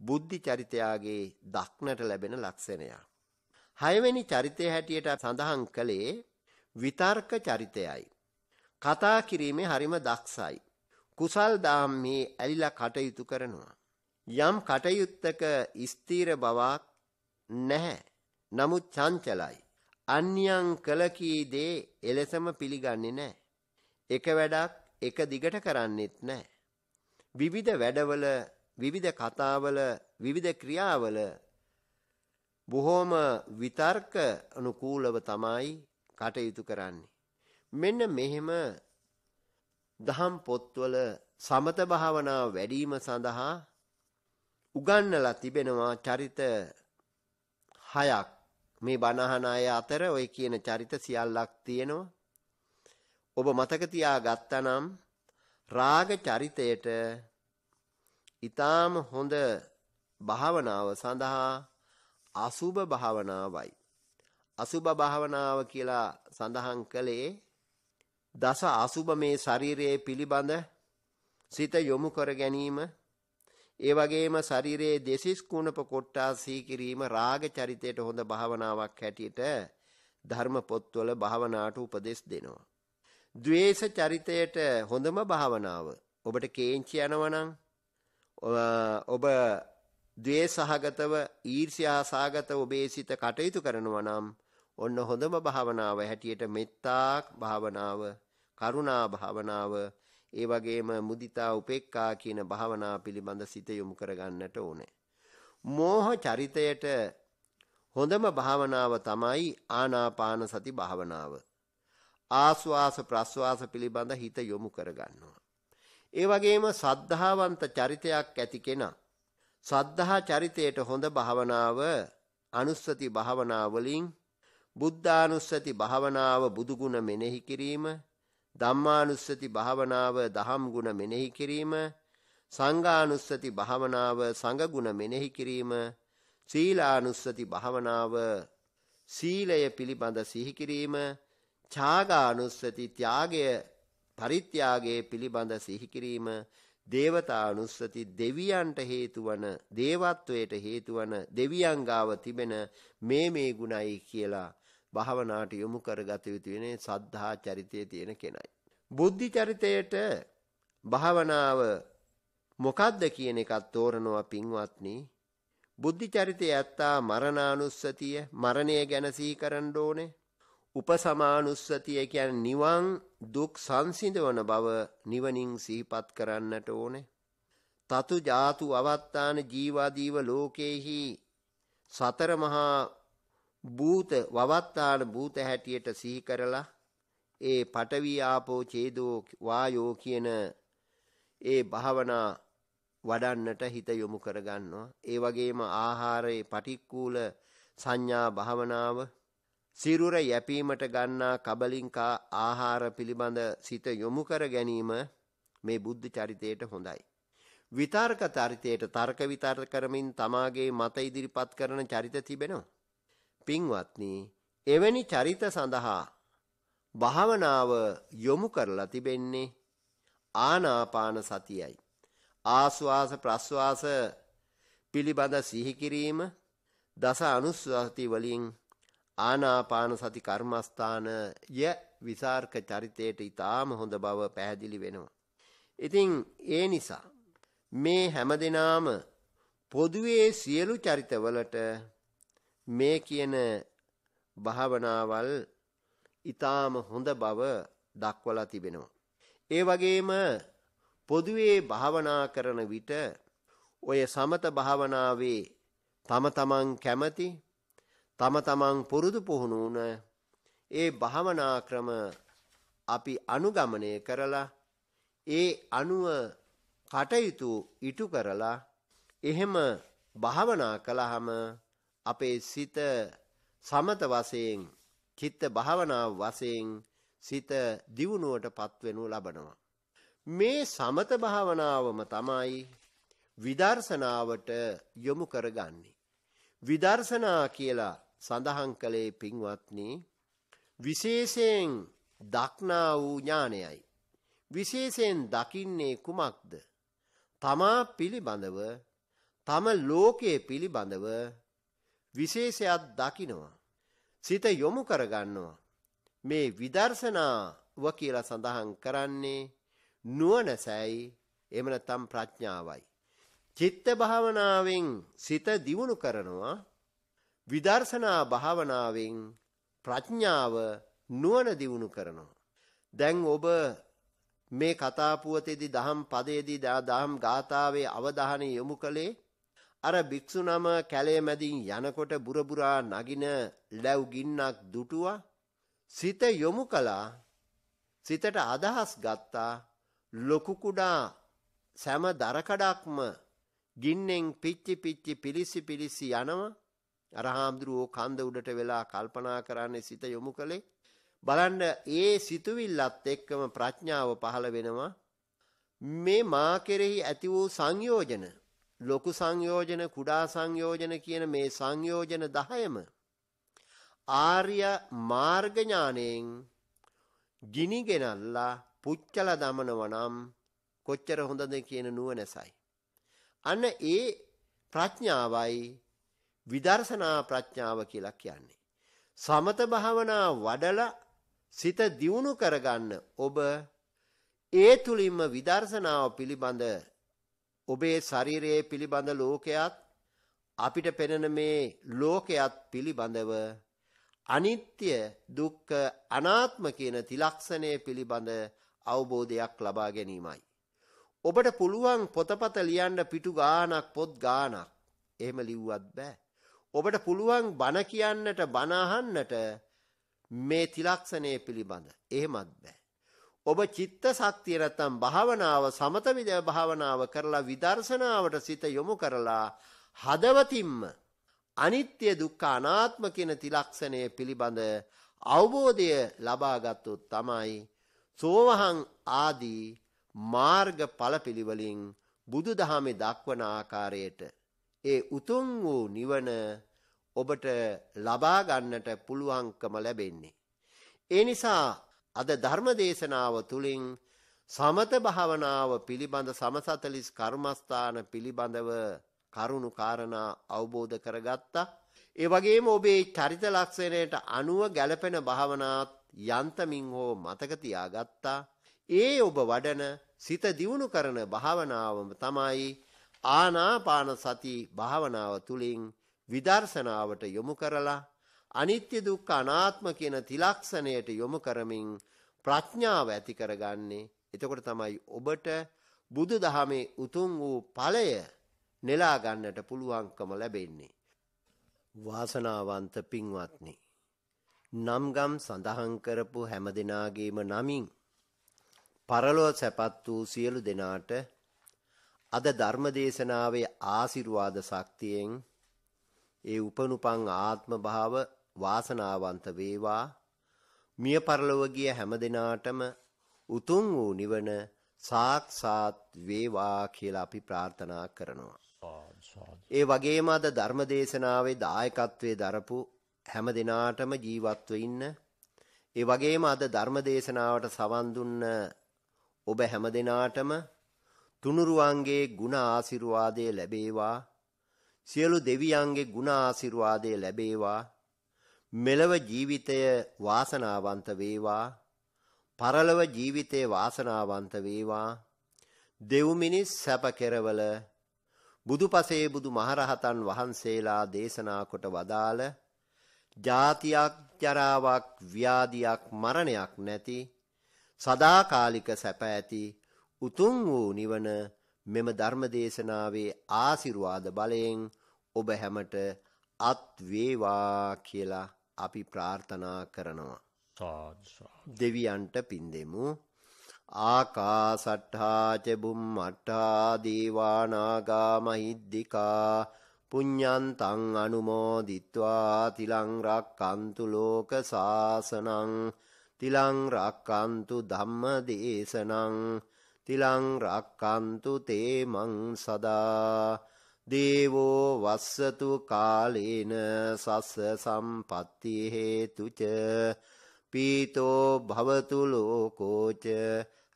බුද්ධි චරිතයාගේ දක්නට ලැබෙන ලක්ෂණයක්. හයවෙනි චරිතය හැටියට සඳහන් කළේ විතර්ක චරිතයයි. කතා කිරීමේ හරිම දක්ෂයි. කුසල් දාම්මේ ඇලිලා කටයුතු කරනවා. යම් කටයුත්තක ස්ථීර බවක් නැහැ. නමුත් චංචලයි. අන්‍යයන් කළ කී දේ එලෙසම පිළිගන්නේ නැහැ. එක වැඩක් එක දිගට කරන්නෙත් නැහැ. විවිධ වැඩවල විවිධ කතාවල විවිධ ක්‍රියාවල බොහෝම විතර්ක අනුකූලව තමයි කටයුතු කරන්නේ. මෙන්න මෙහෙම දහම් පොත්වල සමත භාවනාව වැඩිම සඳහා උගන්නලා තිබෙනවා චරිත හයක් මේ බණහන අය අතර ඔය කියන චරිත සියල්ලක් තියෙනවා. ඔබ මතක තියා ගත්තනම් රාග චරිතයට ඊටාම හොඳ භාවනාව සඳහා අසුබ භාවනාවයි. අසුබ භාවනාව කියලා සඳහන් කළේ දස අසුබ මේ ශරීරයේ පිළිබඳ සිත යොමු කර ගැනීම ඒ වගේම ශරීරයේ දෙසිස් කුණප කොට්ටා සීකිරීම රාග චරිතයට හොඳ භාවනාවක් හැටියට ධර්ම පොත්වල භාවනාවට උපදෙස් දෙනවා. ද්වේෂ චරිතයට හොඳම භාවනාව ඔබට කේන්චි යනවනම් ඔබ ද්වේසහගතව ඊර්ෂ්‍යා සාගත ඔබේ සිත කටයුතු කරනවා නම් ඔන්න හොඳම භාවනාව හැටියට මෙත්තා භාවනාව කරුණා භාවනාව ඒ වගේම මුදිතා උපේක්ඛා කියන භාවනා පිළිබඳ සිත යොමු කරගන්නට ඕනේ. මෝහ චරිතයට හොඳම භාවනාව තමයි ආනාපාන සති භාවනාව. ආස්වාස ප්‍රස්වාස පිළිබඳ හිත යොමු කරගන්නවා. ඒ වගේම සද්ධාවන්ත චරිතයක් ඇති කෙනා සද්ධා චරිතයට හොඳ භාවනාව අනුස්සති භාවනාවලින් බුද්ධානුස්සති භාවනාව බුදුගුණ මෙනෙහි කිරීම ධම්මානුස්සති භාවනාව දහම් ගුණ මෙනෙහි කිරීම සංඝානුස්සති භාවනාව සංඝගුණ මෙනෙහි කිරීම සීලානුස්සති භාවනාව සීලය පිළිබඳ සිහි කිරීම ඡාගානුස්සති ත්‍යාගය පරිත්‍යාගයේ පිළිබඳ සිහි කිරීම දේවතානුස්සති දෙවියන්ට හේතු වන දේවත්වයට හේතු වන දෙවියන් ගාව තිබෙන මේ මේ ගුණයි කියලා භාවනාවට යොමු කරගත යුතු වෙන්නේ සද්ධා චරිතයේ තියෙන කෙනයි. බුද්ධි චරිතයට භාවනාව මොකද්ද කියන එකත් තෝරනවා පින්වත්නි. බුද්ධි චරිතය ඇත්තා මරණානුස්සතිය මරණය ගැන සිහි කරන්න ඕනේ. උපසමානුස්සතිය කියන්නේ නිවන් දුක් සංසිඳවන බව නිවනින් සිහිපත් කරන්නට ඕනේ. තතු ජාතු අවත්තාන ජීවාදීව ලෝකේහි සතර මහා භූත වවත්තාන භූත හැටියට සිහි කරලා ඒ පඨවි ආපෝ ඡේදෝ වායෝ කියන ඒ භාවනා වඩන්නට හිත යොමු කරගන්නවා. ඒ වගේම ආහාරයේ පටික්කුල සංඥා භාවනාව සිරුර යැපීමට ගන්නා කබලින්කා ආහාර පිළිබඳ සිත යොමු කර ගැනීම මේ බුද්ධ චරිතයට හොඳයි. විතර්ක චරිතයට තර්ක විතර්ක කරමින් තමාගේ මත ඉදිරිපත් කරන චරිත තිබෙනවා. පින්වත්නි එවැනි චරිත සඳහා භාවනාව යොමු කරලා තිබෙන්නේ ආනාපාන සතියයි. ආස්වාස ප්‍රස්වාස පිළිබඳ සිහි කිරීම දස අනුස්සති වලින් ආනාපාන සති කර්මස්ථානය විසාර්ක චරිතයට ඊටාම හොඳ බව පැහැදිලි වෙනවා. ඉතින් ඒ නිසා මේ හැමදෙනාම පොදුවේ සියලු චරිතවලට මේ කියන භාවනාවල් ඊටාම හොඳ බව දක්වලා තිබෙනවා. ඒ වගේම පොදුවේ භාවනා කරන විට ඔය සමත භාවනාවේ තම තමන් කැමති තම තමන් පුරුදු පුහුණු වුණ ඒ භාවනා ක්‍රම අපි අනුගමනය කරලා ඒ අනුව කටයුතු ඉටු කරලා එහෙම භාවනා කළාම අපේ සිත සමත වශයෙන් චිත්ත භාවනාව වශයෙන් සිත දියුණුවට පත්වෙනු ලබනවා. මේ සමත භාවනාවම තමයි විදර්ශනාවට යොමු කරගන්නේ. විදර්ශනා කියලා සඳහන් කළේ පින්වත්නි විශේෂයෙන් දක්නා වූ ඥානයයි. විශේෂයෙන් දකින්නේ කුමක්ද? තමා පිළිබඳව තම ලෝකයේ පිළිබඳව විශේෂයක් දකිනවා. සිත යොමු කරගන්නවා. මේ විදර්ශනාව කියලා සඳහන් කරන්නේ නුවණසයි එහෙම නැත්නම් ප්‍රඥාවයි. චිත්ත භාවනාවෙන් සිත දියුණු කරනවා විදර්ශනා භාවනාවෙන් ප්‍රඥාව නුවණ දියුණු කරනවා. දැන් ඔබ මේ කතාපුවතේදී දහම් පදයේදී දහම් ගාථාවේ අවධානය යොමු කළේ? අර භික්ෂු නම කැලේ මැදින් යනකොට බුරබුරා නගින ලැව් ගින්නක් දුටුවා. සිත යොමු කළා. සිතට අදහස් ගත්තා. ලොකු කුඩා සෑම දරකඩක්ම ගින්නෙන් පිච්චි පිච්චි පිලිසි පිලිසි යනවා. අර හාමුදුරුවෝ කන්ද උඩට වෙලා කල්පනා කරන්නේ සිත යොමු කළේ බලන්න ඒ සිතුවිල්ලත් එක්කම ප්‍රඥාව පහළ වෙනවා මේ මා කෙරෙහි ඇති වූ සංයෝජන ලොකු සංයෝජන කුඩා සංයෝජන කියන මේ සංයෝජන 10ම ආර්ය මාර්ග ඥාණයෙන් ගිනිගෙනල්ලා පුච්චල දමනවා නම් කොච්චර හොඳද කියන නුවණසයි. අන්න ඒ ප්‍රඥාවයි විදර්ශනා ප්‍රඥාව කියලා කියන්නේ. සමත භාවනා වඩලා සිත දියුණු කරගන්න ඔබ ඒ තුලින්ම විදර්ශනාව පිළිබඳ ඔබේ ශරීරයේ පිළිබඳ ලෝකයක් අපිට පෙනෙන මේ ලෝකයක් පිළිබඳව අනිත්‍ය දුක්ඛ අනාත්ම කියන තිලක්ෂණය පිළිබඳ අවබෝධයක් ලබා ගැනීමයි. ඔබට පුළුවන් පොතපත ලියන්න පිටු ගානක් පොත් ගානක් එහෙම ලිව්වත් බෑ. ඔබට පුළුවන් බණ කියන්නට බණ අහන්නට මේ තිලක්ෂණය පිළිබඳ එහෙමත් බෑ. ඔබ චිත්ත ශක්තිය නැත්තම් භාවනාව සමත විද භාවනාව කරලා විදර්ශනාවට සිත යොමු කරලා හදවතින්ම අනිත්‍ය දුක්ඛ අනාත්ම කියන තිලක්ෂණය පිළිබඳ අවබෝධය ලබා ගත්තොත් තමයි සෝවහං ආදී මාර්ග ඵල පිළිවලින් බුදුදහමේ දක්වන ආකාරයට ඒ උතුම් වූ නිවන ඔබට ලබා ගන්නට පුළුවන්කම ලැබෙන්නේ. ඒ නිසා අද ධර්ම දේශනාව තුළින් සමත භාවනාව පිළිබඳ සමසතලිස් කර්මස්ථාන පිළිබඳව කරුණු කාරණා අවබෝධ කරගත්තා. ඒ වගේම ඔබේ චරිත ලක්ෂණයට අනුව ගැළපෙන භාවනාත් යන්තමින් හෝ මතක තියාගත්තා. ඒ ඔබ වඩන සිත දියුණු කරන භාවනාවම තමයි ආනාපාන සති භාවනාව තුළින් විදර්ශනාවට යොමු කරලා අනිත්‍ය දුක්ඛ අනාත්ම කියන තිලක්ෂණයට යොමු කරමින් ප්‍රඥාව ඇති කරගන්නේ. එතකොට තමයි ඔබට බුදු දහමේ උතුම් වූ ඵලය නෙලා ගන්නට පුළුවන්කම ලැබෙන්නේ. වාසනාවන්ත පින්වත්නි නම්ගම් සඳහන් කරපු හැම දිනාගේම නමින් පරලෝ සැපත් වූ සියලු දෙනාට අද ධර්මදේශනාවේ ආසිර්වාද ශක්තියෙන් ඒ උපනුපං ආත්ම භාව වාසනාවන්ත වේවා මිය පරලොව ගිය හැම දිනාටම උතුම් වූ නිවන සාක්ෂාත් වේවා කියලා අපි ප්‍රාර්ථනා කරනවා. ඒ වගේම අද ධර්මදේශනාවේ දායකත්වයේ දරපු හැම දිනාටම ජීවත්ව ඉන්න ඒ වගේම අද ධර්මදේශනාවට සවන් දුන්න ඔබ හැම දිනාටම තුනුරුවන්ගේ ගුණ ආශිර්වාදය ලැබේවා. සියලු දෙවියන්ගේ ගුණ ආශිර්වාදය ලැබේවා. මෙලව ජීවිතය වාසනාවන්ත වේවා. පරලොව ජීවිතය වාසනාවන්ත වේවා. දෙව් මිනිස් සැප කෙරවල බුදුපසේ බුදු මහරහතන් වහන්සේලා දේශනා කොට වදාළ ජාතියක් ජරාවක් ව්‍යාධියක් මරණයක් නැති සදාකාලික සැප ඇති උතුම් වූ නිවන මෙම ධර්මදේශනාවේ ආසිරුවාද බලයෙන් ඔබ හැමට අත් වේවා කියලා අපි ප්‍රාර්ථනා කරනවා. දෙවියන්ට පින් දෙමු. ආකාසට්ඨාච බුම්මට්ඨා දීවානාගා මහිද්దికා පුඤ්ඤන්තං අනුමෝදිත්වා තිලං රක්칸තු ලෝක සාසනං තිලං රක්칸තු ධම්ම දේශනං තිලං රක්칸තු තේ මං සදා. දේවෝ වස්සතු කාලේන සස්ස සම්පත්ති හේතුච. පීතෝ භවතු ලෝකෝච.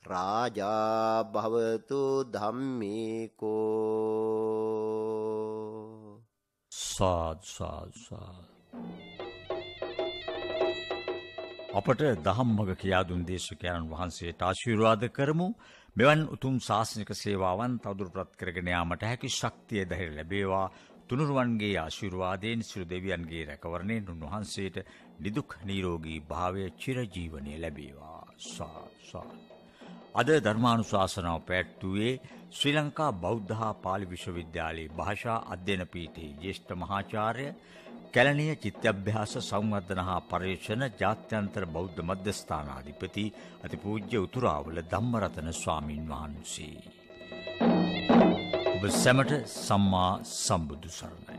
රාජා භවතු ධම්මිකෝ. සාද් සාද් සාද්. අපට දහම් මග කියා දුන් දේශකයන් වහන්සේට ආශිර්වාද කරමු. මෙවන් උතුම් ශාසනික සේවාවන් තවදුරටත් කරගෙන යාමට හැකි ශක්තිය ධෛර්ය ලැබේවා. තුනුරුවන්ගේ ආශිර්වාදයෙන් සිරු දෙවියන්ගේ රැකවරණයෙන් උන්වහන්සේට නිදුක් නිරෝගී භාවය චිරජීවනය ලැබේවා. සා. අද ධර්මානුශාසනාව පැවැත්වුවේ ශ්‍රී ලංකා බෞද්ධ හා පාලි විශ්වවිද්‍යාලයේ භාෂා අධ්‍යයන පීඨයේ ජ්‍යෙෂ්ඨ මහාචාර්ය කැලණිය චිත්තාභ්‍යාස සංවර්ධන හා පර්යේෂණ ජාත්‍යන්තර බෞද්ධ මධ්‍යස්ථානාධිපති අතිපූජ්‍ය උතුරාවල ධම්මරතන ස්වාමින් වහන්සේ. ඔබ සැමට සම්මා සම්බුදු සරණයි.